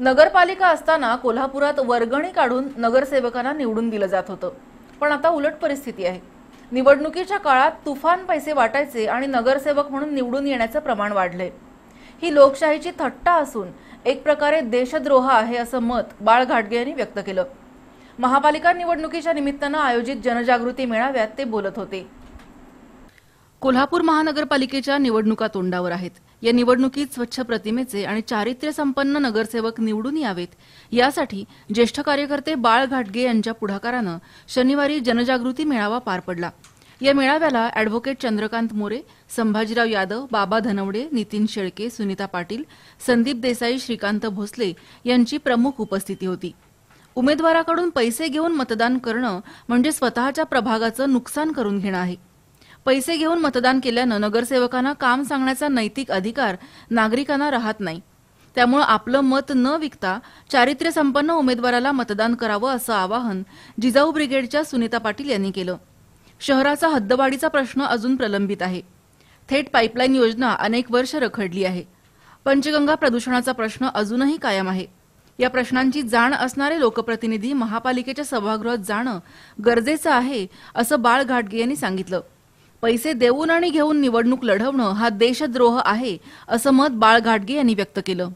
नगरपालिका असताना कोल्हापुरात वर्गणी काढून नगरसेवकांना निवडून दिलं जात होतं. पण आता उलट परिस्थिती आहे. निवडणुकीच्या काळात तुफान पैसे वाटायचे आणि नगरसेवक म्हणून निवडून येण्याचं प्रमाण वाढले ही लोकशाहीची थट्टा असून एक प्रकारे देशद्रोह आहे असं मत बाळ घाटगे यांनी व्यक्त केलं. महापालिका निवडणुकीच्या निमित्तानं आयोजित जनजागृती मेळाव्यात ते बोलत होते. कोल्हापूर महानगरपालिकेच्या निवडणुका तोंडावर आहेत. या निवडणुकीत स्वच्छ प्रतिमेचे आणि चारित्र्य संपन्न नगरसेवक निवडून यावेत. यासाठी ज्येष्ठ कार्यकर्ते बाळ घाटगे यांच्या पुढाकारानं शनिवारी जनजागृती मेळावा पार पडला. या मेळाव्याला अॅडव्होकेट चंद्रकांत मोरे संभाजीराव यादव बाबा धनवडे नितीन शेळके सुनीता पाटील संदीप देसाई श्रीकांत भोसले यांची प्रमुख उपस्थिती होती. उमेदवाराकडून पैसे घेऊन मतदान करणं म्हणजे स्वतःच्या प्रभागाचं नुकसान करून घेणं आहे. पैसे घेऊन मतदान केल्यानं नगरसेवकांना काम सांगण्याचा नैतिक अधिकार नागरिकांना राहत नाही. त्यामुळे आपलं मत न विकता चारित्र्यसंपन्न उमेदवाराला मतदान करावं असं आवाहन जिजाऊ ब्रिगेडच्या सुनीता पाटील यांनी केलं. शहराचा हद्दवाढीचा प्रश्न अजून प्रलंबित आहे. थेट पाईपलाईन योजना अनेक वर्ष रखडली आहे. पंचगंगा प्रदूषणाचा प्रश्न अजूनही कायम आहे. या प्रश्नांची जाण असणारे लोकप्रतिनिधी महापालिकेच्या सभागृहात जाणं गरजेचं आहे असं बाळ घाटगे यांनी सांगितलं. पैसे देऊन आणि घेऊन निवडणूक लढवणं हा देशद्रोह आहे असं मत बाळ घाटगे यांनी व्यक्त केलं.